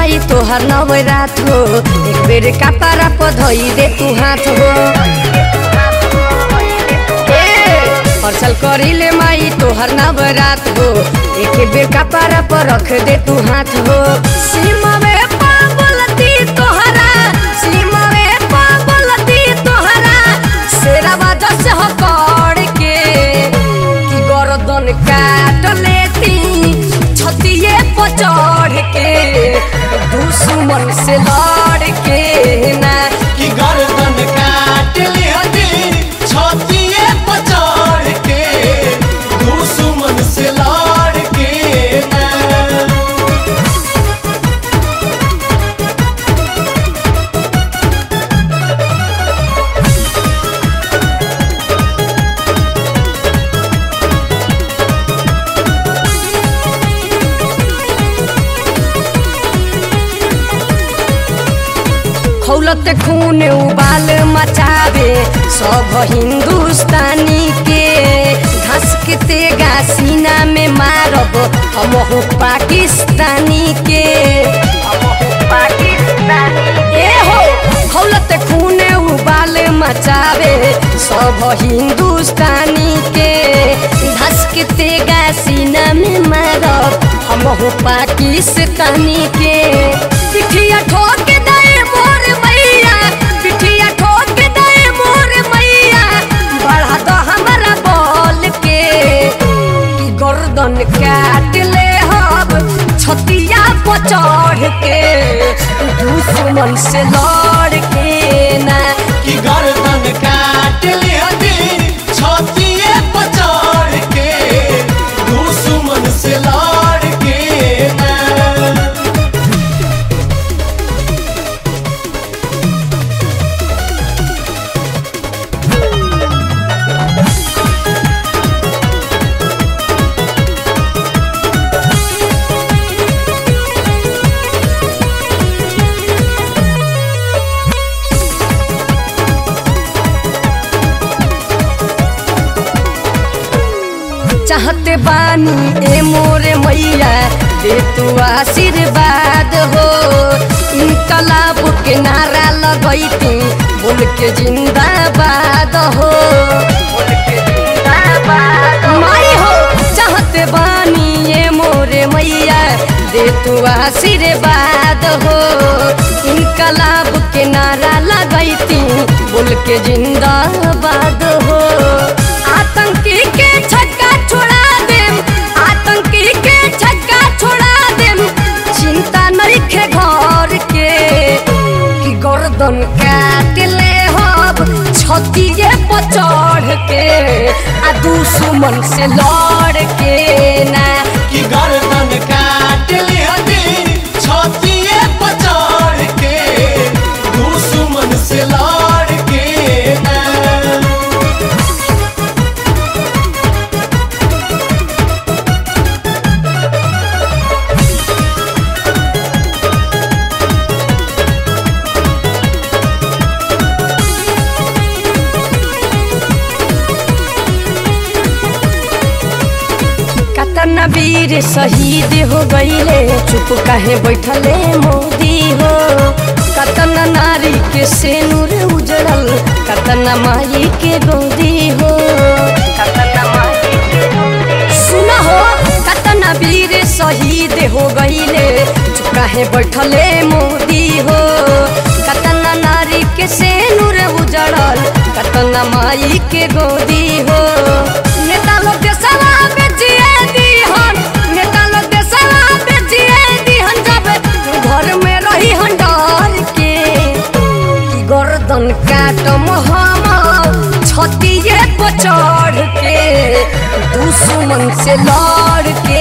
तोहर नवरात हो एक बेर कपारा पर दे तू हाथ हो। हर्षल करिले माई तोहर नवरात हो एक बेर कपारा पर रख दे तू हाथ हो। सीमावे पाबलती दुश्मन से लड़ खौलत खून उबाल मचावे, सब हिंदुस्तानी के। घास के तेगा सीना में मारब, हम पाकिस्तानी के। खौलत खून उबाल मचावे, सब हिंदुस्तानी के। घास के तेगा सीना में मारब, हम पाकिस्तानी के। पिठिया ठोक काट ले छतिया पचढ़ चढ़ के दुश्मन से लड़ के ना। कि गर्दन काट लिहती चाहते बानी ए मोरे मैया, दे तू आशीर्वाद हो। इनकलाब के नारा लगैती बोल के जिंदाबाद हो। हो। मोरे मैया, दे तू आशीर्वाद हो। इनकलाब के नारा लगैती बोल के जिंदाबाद हो। गर्दन काट ले हब छतिए पचड़ के आ दुश्मन से लड़ के ना कि गर्दन वीर शहीद हो गईले। चुप काहे बैठले मोदी हो। कतना नारी के सेनुर उजड़ल, कतना माई के गोदी हो। सुना हो, कतना वीर शहीद हो गईले। चुप काहे बैठले मोदी हो। कतना नारी के सेनुर उजड़ल, कतना माई के गोदी हो। नेता लोग काटम हम छतिए पर के दुश्मन से लड़ के।